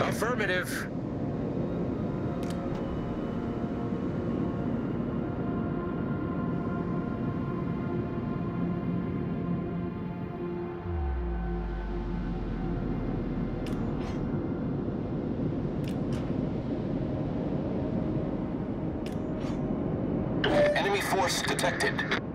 Affirmative. Enemy force detected.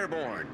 Airborne.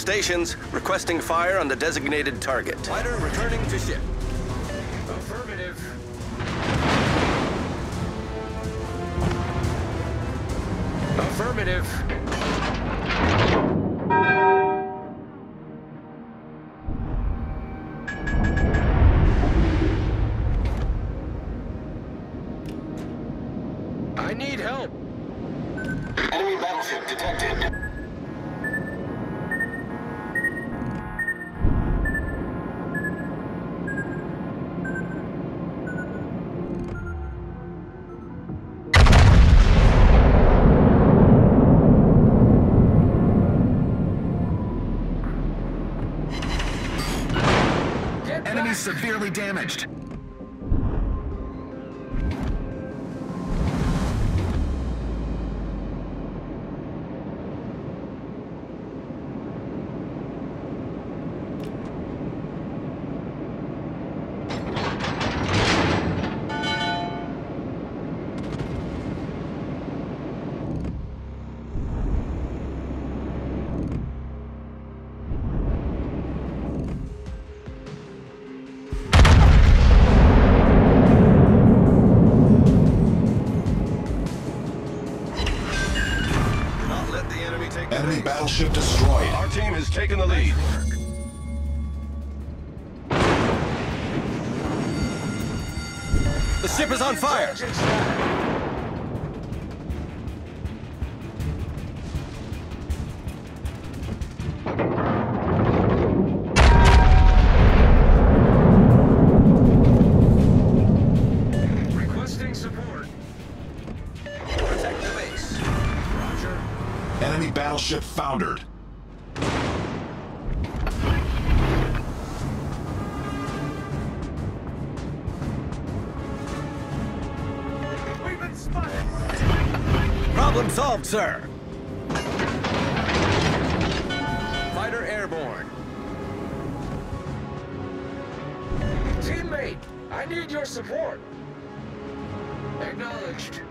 Stations requesting fire on the designated target. Fighter returning to ship. Affirmative. Affirmative. I need help. Enemy battleship detected. Severely damaged. Has taken the lead. The ship is on fire. Requesting support. Protect the base. Roger. Enemy battleship foundered. Solved, sir. Fighter airborne. Teammate, I need your support. Acknowledged.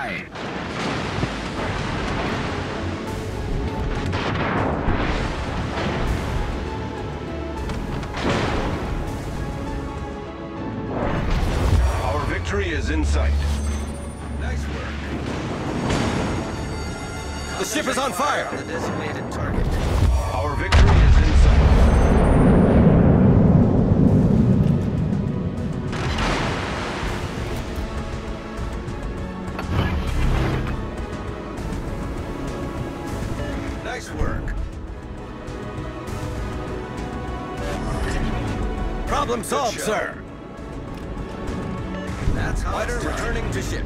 Bullseye! Our victory is in sight. Nice work. The ship is on fire! Problem solved, sir. That's how Fighter returning to ship.